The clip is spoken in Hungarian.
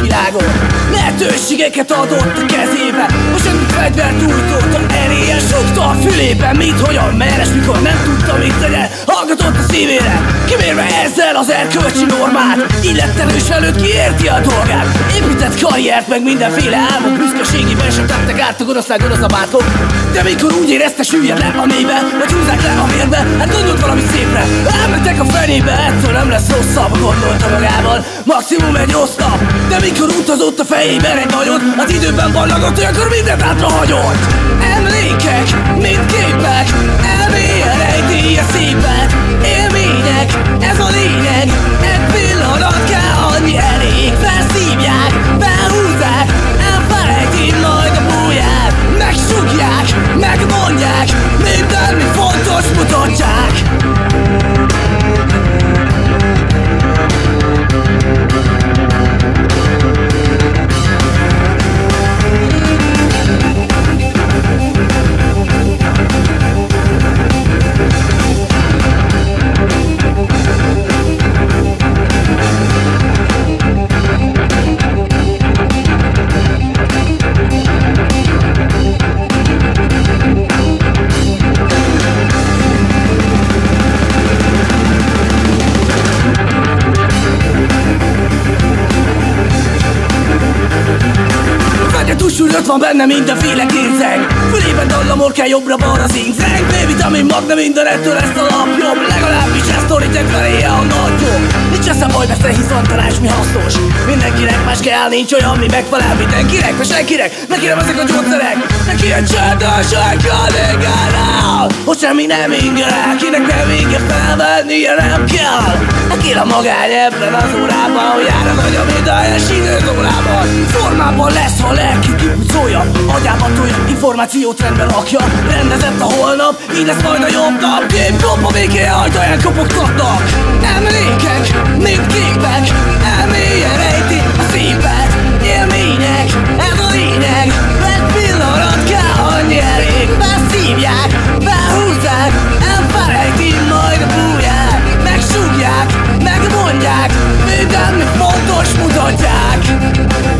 világon Lehetőségeket adott a kezébe. Most egy fegyvert újtott a eréje Sokta a fülében, mit, hogyan, meres, mikor nem tudta mit tegyen Hallgatott a szívére, kimérve ezzel az erkölcsi normát. Illetlenős előtt kiérti a dolgát. Épített karriert, meg mindenféle álmok Büszkeségében sem tettek át a gonoszság gonoszabátok. De mikor úgy érezte süllyed le a mélybe Vagy húzzák le a vérbe, rosszabb Gondolta magával, maximum egy rossz nap. De mikor utazott a fejében egy nagyot Az időben ballagott, olyankor mindent hátra hagyott Emlékek, mint képek Elmélyen rejtélye szépek Élmények, Túlsúlyot van benne mindenféle kézeg Fülében dallamol kell jobbra-balra zingzeng B-vitamin magna minden ettől ezt a lap jobb. Legalábbis ez szorítják feléje a nagy jobb. Nincs esze baj, beszél, hisz van tanács, mi hasznos. Mindenkinek más kell, nincs olyan, mi megfelel mindenkinek Vagy senkinek, neki nem ezek a gyógyszerek. Neki egy csöntös, elég Hogy semmi nem ingere, kinek nem inge felvennie nem kell. Neki a magány ebben az órában Hogy jár a helyes időzórában Formában lesz, ha lelki kipucolja Agyába tolja, információt rendben lakja Rendezett a holnap, így lesz majd a jobb nap. Gép a végére ajtaján kopogtatnak. Emlékek, mint képek most mutatják.